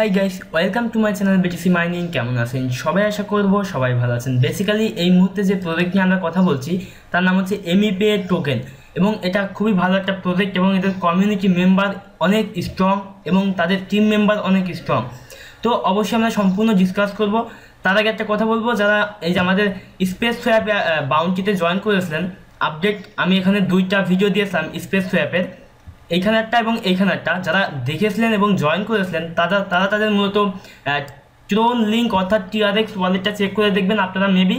Hi guys welcome to my channel BTC mining কেমন আছেন? সবাই আশা করব সবাই ভালো আছেন। বেসিক্যালি এই মুহূর্তে যে প্রজেক্ট নিয়ে আমরা কথা বলছি, তার নাম হচ্ছে এমইপে টোকেন এবং এটা খুবই ভালো একটা প্রজেক্ট এবং এদের কমিউনিটি মেম্বার অনেক স্ট্রং এবং তাদের টিম মেম্বার অনেক স্ট্রং তো অবশ্যই আমরা সম্পূর্ণ ডিসকাস করব। তার আগে একটা কথা বলব, যারা এই যে আমাদের স্পেস সোয়াপে বাউন্টিতে জয়েন করেছিলেন আপডেট আমি এখানে দুইটা ভিডিও দিয়েছিলাম স্পেস সোয়াপের এইখানে একটা এবং এইখানে একটা। যারা দেখেছিলেন এবং জয়েন করেছিলেন, তারা তারা তাদের মূলত ট্রোন লিঙ্ক অর্থাৎ টিআরএক্স ওয়ালেটটা চেক করে দেখবেন। আপনারা মেবি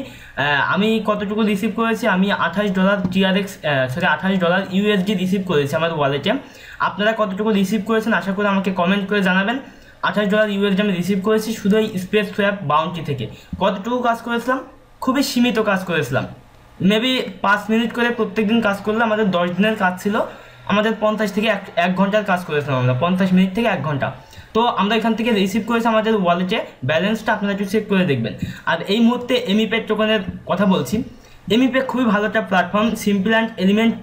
আমি কতটুকু রিসিভ করেছি? আমি আঠাশ ডলার টিআরএক্স সরি আঠাশ ডলার ইউএসডি রিসিভ করেছি আমার ওয়ালেটে আপনারা কতটুকু রিসিভ করেছেন আশা করি আমাকে কমেন্ট করে জানাবেন। আঠাশ ডলার ইউএসডি আমি রিসিভ করেছি শুধু এই স্পেস সোয়াপ বাউন্টি থেকে। কতটুকু কাজ করেছিলাম? খুবই সীমিত কাজ করেছিলাম। মেবি পাঁচ মিনিট করে প্রত্যেক দিন কাজ করলে আমাদের দশ দিনের কাজ ছিল। আমাদের পঞ্চাশ থেকে এক এক ঘণ্টার কাজ করেছিলাম আমরা, পঞ্চাশ মিনিট থেকে এক ঘণ্টা। তো আমরা এখান থেকে রিসিভ করেছি আমাদের ওয়ালেটে ব্যালেন্সটা আপনারা একটু চেক করে দেখবেন। আর এই মুহূর্তে এমিপে টোকনের কথা বলছি। এমিপে খুবই ভালো একটা platform simple and element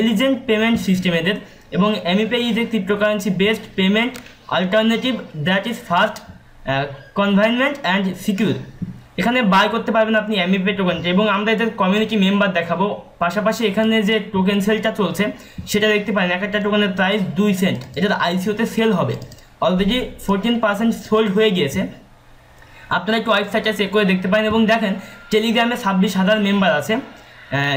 elegant payment system এদের। এবং AmePay is a cryptocurrency based payment alternative that is fast convenient and secure এখানে বাই করতে পারবেন আপনি এমইপে টোকেনটা এবং আমরা এদের কমিউনিটি মেম্বার দেখাবো। পাশাপাশি এখানে যে টোকেন সেলটা চলছে, সেটা দেখতে পারেন। এক একটা টোকেনের প্রাইস দুই সেন্ট এটা আইসিওতে সেল হবে। অলরেডি ফোরটিন পার্সেন্ট সোল্ড হয়ে গিয়েছে। আপনারা একটু ওয়েবসাইটটা চেক করে দেখতে পারেন। এবং দেখেন টেলিগ্রামে ছাব্বিশ হাজার মেম্বার আছে।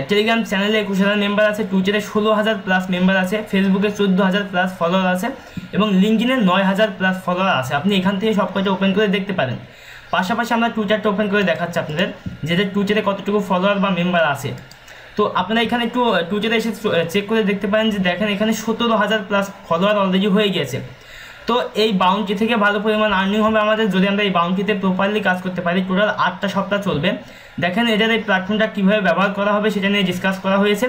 টেলিগ্রাম চ্যানেলে একুশ হাজার মেম্বার আছে। টুইটারে ষোলো হাজার প্লাস মেম্বার আছে। ফেসবুকে চোদ্দ হাজার প্লাস ফলোয়ার আছে। এবং লিঙ্কিনে নয় হাজার প্লাস ফলোয়ার আছে। আপনি এখান থেকে সব কয়টা ওপেন করে দেখতে পারেন। পাশাপাশি আমরা টুইটারটা ওপেন করে দেখাচ্ছি আপনাদের যেটা টুইটারে কতটুকু ফলোয়ার বা মেম্বার আছে। তো আপনারা এখানে একটু টুইটারে এসে চেক করে দেখতে পারেন যে দেখেন এখানে সতেরো হাজার প্লাস ফলোয়ার অলরেডি হয়ে গিয়েছে। তো এই বাউন্টি থেকে ভালো পরিমাণ আর্নিং হবে আমাদের যদি আমরা এই বাউন্টিতে প্রপারলি কাজ করতে পারি। টোটাল আটটা সপ্তাহ চলবে। দেখেন এটার এই প্ল্যাটফর্মটা কীভাবে ব্যবহার করা হবে সেটা নিয়ে ডিসকাস করা হয়েছে।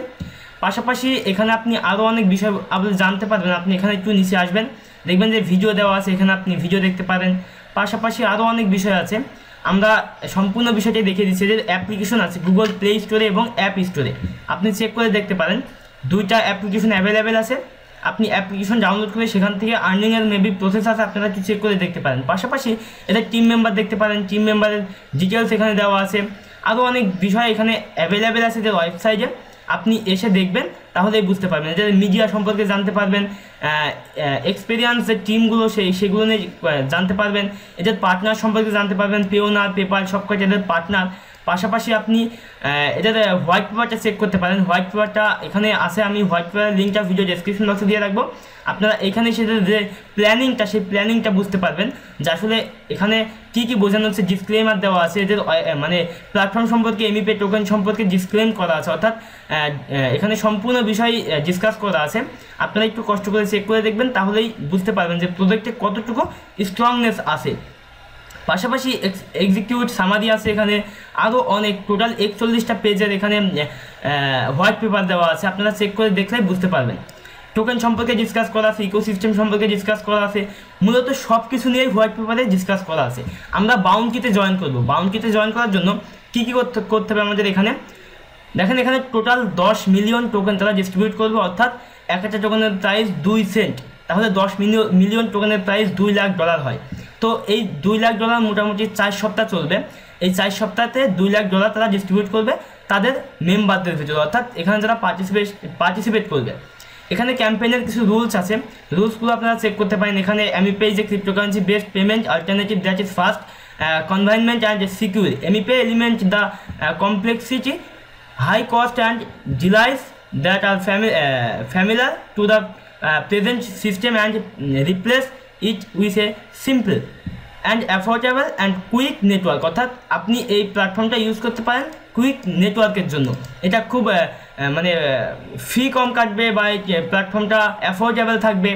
পাশাপাশি এখানে আপনি আরও অনেক বিষয় আপনি জানতে পারবেন। আপনি এখানে একটু নিচে আসবেন। দেখবেন যে ভিডিও দেওয়া আছে, এখানে আপনি ভিডিও দেখতে পারেন। পাশাপাশি আরও অনেক বিষয় আছে। আমরা সম্পূর্ণ বিষয়টি দেখিয়ে দিচ্ছি যে অ্যাপ্লিকেশন আছে গুগল প্লে স্টোরে এবং অ্যাপ স্টোরে আপনি চেক করে দেখতে পারেন, দুইটা অ্যাপ্লিকেশন অ্যাভেলেবেল আছে। আপনি অ্যাপ্লিকেশন ডাউনলোড করে সেখান থেকে আর্নিংয়ের মেবি প্রসেস আছে, আপনারা একটু চেক করে দেখতে পারেন। পাশাপাশি এটা টিম মেম্বার দেখতে পারেন টিম মেম্বারের ডিটেলস এখানে দেওয়া আছে। আরও অনেক বিষয় এখানে অ্যাভেলেবেল আছে যে ওয়েবসাইটে আপনি এসে দেখবেন তাহলেই বুঝতে পারবেন। যে মিডিয়া সম্পর্কে জানতে পারবেন এক্সপিরিয়েন্স যে টিমগুলো সেই সেগুলো নিয়ে জানতে পারবেন। এদের পার্টনার সম্পর্কে জানতে পারবেন পেওনার পেপার সব কয়টা এদের পার্টনার পাশাপাশি আপনি এটাতে হোয়াইট পেপারটা চেক করতে পারেন। হোয়াইট পেপারটা এখানে আছে, আমি হোয়াইট পেপারের লিঙ্কটা ভিডিও ডেসক্রিপশন বক্সে দিয়ে রাখব। আপনারা এখানে সেটা যে প্ল্যানিংটা সেই প্ল্যানিংটা বুঝতে পারবেন যে আসলে এখানে কী কী বোঝানো হচ্ছে ডিসক্লেমার দেওয়া আছে। এদের মানে প্ল্যাটফর্ম সম্পর্কে এমইপে টোকেন সম্পর্কে ডিসক্লেম করা আছে। অর্থাৎ এখানে সম্পূর্ণ বিষয় ডিসকাস করা আছে। আপনারা একটু কষ্ট করে চেক করে দেখবেন, তাহলেই বুঝতে পারবেন যে প্রজেক্টে কতটুকু স্ট্রংনেস আছে। পাশাপাশি এক্সিকিউট সামারি আছে এখানে। আরও অনেক টোটাল একচল্লিশটা পেজের এখানে হোয়াইট পেপার দেওয়া আছে। আপনারা চেক করে দেখলেই বুঝতে পারবেন। টোকেন সম্পর্কে ডিসকাস করা আছে ইকোসিস্টেম সম্পর্কে ডিসকাস করা আছে। মূলত সব কিছু নিয়েই হোয়াইট পেপারে ডিসকাস করা আছে। আমরা বাউন্ডকিতে জয়েন করব। বাউন্ডকিতে জয়েন করার জন্য কী কী করতে করতে হবে আমাদের এখানে? দেখেন এখানে টোটাল দশ মিলিয়ন টোকেন তারা ডিস্ট্রিবিউট করবে, অর্থাৎ এক একটা টোকেনের প্রাইস দুই সেন্ট তাহলে দশ মিলিয়ন মিলিয়ন টোকেনের প্রাইস দুই লাখ ডলার হয়। তো এই দুই লাখ ডলার মোটামুটি চার সপ্তাহ চলবে। এই চার সপ্তাহে দুই লাখ ডলার তারা ডিস্ট্রিবিউট করবে তাদের মেম্বারদের ভিতরে, অর্থাৎ এখানে যারা পার্টিসিপেট পার্টিসিপেট করবে। এখানে ক্যাম্পেইনের কিছু রুলস আছে। রুলসগুলো আপনারা চেক করতে পারেন। এখানে এমিপে যে cryptocurrency best payment alternative that is fast convenient and secure AmePay element the complexity high cost and delays that are familiar to the present system and replace it with a simple and affordable and quick network অর্থাৎ আপনি এই প্ল্যাটফর্মটা use করতে পারেন quick নেটওয়ার্কের জন্য। এটা খুব মানে ফি কম কাটবে বা এই প্ল্যাটফর্মটা অ্যাফোর্ডেবল থাকবে।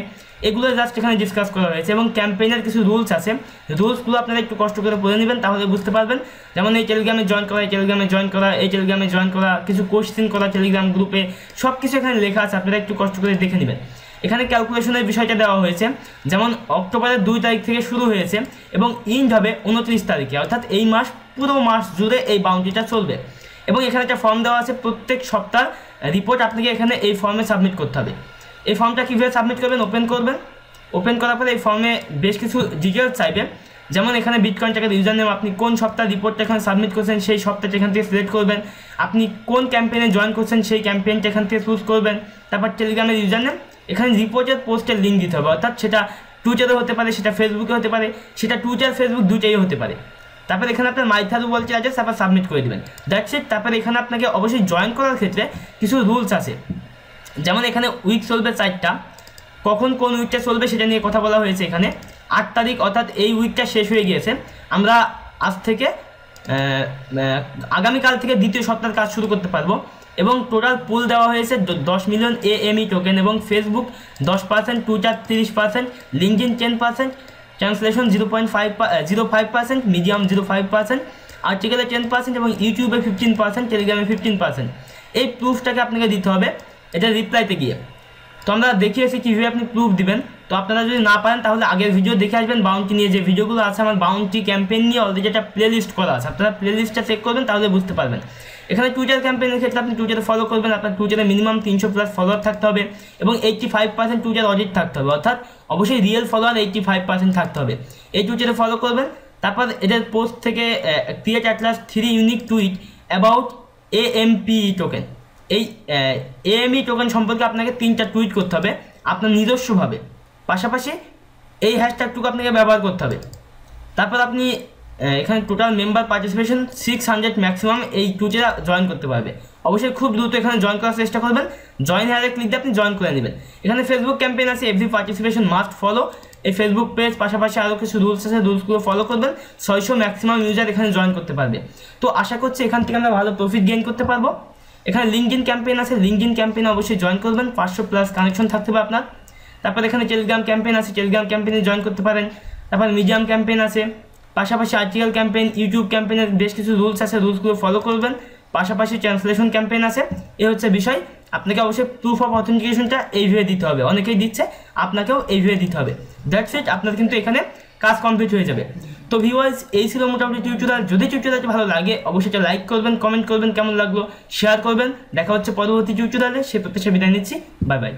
এগুলো জাস্ট এখানে ডিসকাস করা হয়েছে এবং ক্যাম্পেইনের কিছু রুলস আছে। রুলসগুলো আপনারা একটু কষ্ট করে পড়ে নেবেন, তাহলে বুঝতে পারবেন। যেমন এই টেলিগ্রামে জয়েন করা, এই টেলিগ্রামে জয়েন করা, এই টেলিগ্রামে জয়েন করা, কিছু কোশ্চেন করা টেলিগ্রাম গ্রুপে সব কিছু এখানে লেখা আছে, আপনারা একটু কষ্ট করে দেখে নেবেন। এখানে ক্যালকুলেশনের বিষয়টা দেওয়া হয়েছে, যেমন অক্টোবরের দুই তারিখ থেকে শুরু হয়েছে এবং ইন্ড হবে উনত্রিশ তারিখে, অর্থাৎ এই মাস, পুরো মাস জুড়ে এই বাউন্ডারিটা চলবে। এবং এখানে একটা ফর্ম দেওয়া আছে, প্রত্যেক সপ্তাহ রিপোর্ট আপনাকে এখানে এই ফর্মে সাবমিট করতে হবে। এই ফর্মটা কীভাবে সাবমিট করবেন? ওপেন করবেন। ওপেন করার পরে এই ফর্মে বেশ কিছু ডিটেলস চাইবে যেমন এখানে বিটকয়েন টাকার ইউজার নেম আপনি কোন সপ্তাহ রিপোর্টটা এখানে সাবমিট করছেন, সেই সপ্তাহটা এখান থেকে সিলেক্ট করবেন। আপনি কোন ক্যাম্পেইনে জয়েন করছেন, সেই ক্যাম্পেইনটা এখান থেকে চুজ করবেন। তারপর টেলিগ্রামের ইউজার নেম এখানে রিপোর্টের পোস্টের লিঙ্ক দিতে হবে। অর্থাৎ সেটা টুইটারে হতে পারে, সেটা ফেসবুকে হতে পারে, সেটা টুইটার ফেসবুক দুটাই হতে পারে। তারপর এখানে আপনার মাইথারু বলছে আছে তারপর সাবমিট করে দেবেন। দ্যাটস ইট তারপর এখানে আপনাকে অবশ্যই জয়েন করার ক্ষেত্রে কিছু রুলস আছে। যেমন এখানে উইক চলবে চারটা, কখন কোন উইকটা চলবে সেটা নিয়ে কথা বলা হয়েছে এখানে। আট তারিখ অর্থাৎ এই উইকটা শেষ হয়ে গিয়েছে। আমরা আজ থেকে আগামীকাল থেকে দ্বিতীয় সপ্তাহের কাজ শুরু করতে পারব। এবং টোটাল পুল দেওয়া হয়েছে দশ million A M E token এবং ফেসবুক দশ পার্সেন্ট টুইটার তিরিশ percent LinkedIn ten percent translation zero point five zero five percent medium zero five percent আর্টিকেলে ten percent এবং ইউটিউবে ফিফটিন পার্সেন্ট টেলিগ্রামে ফিফটিন পার্সেন্ট এই প্রুফটাকে আপনাকে দিতে হবে। এটা রিপ্লাইতে গিয়ে। তো আমরা দেখিয়েছি কীভাবে আপনি প্রুফ দিবেন। তো আপনারা যদি না পারেন, তাহলে আগের ভিডিও দেখে আসবেন বাউন্টি নিয়ে। যে ভিডিওগুলো আছে, আমার বাউন্টি ক্যাম্পেইন নিয়ে অলরেডি একটা প্লে লিস্ট করা আছে। আপনারা প্লে লিস্টটা চেক করবেন, তাহলে বুঝতে পারবেন। এখানে টুইটার ক্যাম্পেইনের ক্ষেত্রে আপনি টুইটারে ফলো করবেন। আপনার টুইটারে মিনিমাম তিনশো প্লাস ফলোয়ার থাকতে হবে এবং eighty five percent Twitter audit থাকতে হবে। অর্থাৎ অবশ্যই real follower eighty five percent থাকতে হবে। এই টুইটারে ফলো করবেন। তারপর এদের পোস্ট থেকে create at least three unique tweet about A M P token এই এএমই টোকেন সম্পর্কে আপনাকে তিনটা টুইট করতে হবে, আপনার নিজস্বভাবে। পাশাপাশি এই হ্যাশট্যাগটুকু আপনাকে ব্যবহার করতে হবে। তারপর আপনি এখানে total member participation six hundred maximum এই টুইটে জয়েন করতে পারবে। অবশ্যই খুব দ্রুত এখানে জয়েন করার চেষ্টা করবেন। জয়েন হেয়ারে ক্লিক দিয়ে আপনি জয়েন করে নেবেন। এখানে ফেসবুক ক্যাম্পেইন আছে এভরি পার্টিসিপেশন মাস্ট ফলো এই ফেসবুক পেজ পাশাপাশি আরও কিছু রুলস আছে রুলসগুলো ফলো করবেন। ছয়শো ম্যাক্সিমাম ইউজার এখানে জয়েন করতে পারবে। তো আশা করছি এখান থেকে আমরা ভালো প্রফিট গেইন করতে পারব। এখানে লিঙ্কডিন ক্যাম্পেইন আছে লিঙ্কডিন ক্যাম্পেইনে অবশ্যই জয়েন করবেন, পাঁচশো প্লাস কানেকশন থাকতে হবে আপনার। তারপর এখানে টেলিগ্রাম ক্যাম্পেইন আছে টেলিগ্রাম ক্যাম্পেইনে জয়েন করতে পারেন। তারপর মিডিয়াম ক্যাম্পেইন আছে, পাশাপাশি আর্টিকেল ক্যাম্পেইন ইউটিউব ক্যাম্পেইনের বেশ কিছু রুলস আছে রুলসগুলো ফলো করবেন। পাশাপাশি ট্রান্সলেশন ক্যাম্পেইন আছে, এ হচ্ছে বিষয়, আপনাকে অবশ্যই প্রুফ অফ অথেন্টিকেশনটা এইভাবে দিতে হবে। অনেকেই দিচ্ছে, আপনাকেও এইভাবে দিতে হবে। দ্যাটস ইট আপনার কিন্তু এখানে কাজ কমপ্লিট হয়ে যাবে। তো ভিউয়ার্স এই ছিল মোটামুটি টিউটোরিয়াল যদি টিউটোরিয়ালটি ভালো লাগে, অবশ্যই এটা লাইক করবেন কমেন্ট করবেন, কেমন লাগল শেয়ার করবেন। দেখা হচ্ছে পরবর্তী টিউটোরিয়ালে সে প্রত্যাশা বিদায় নিচ্ছি। Bye bye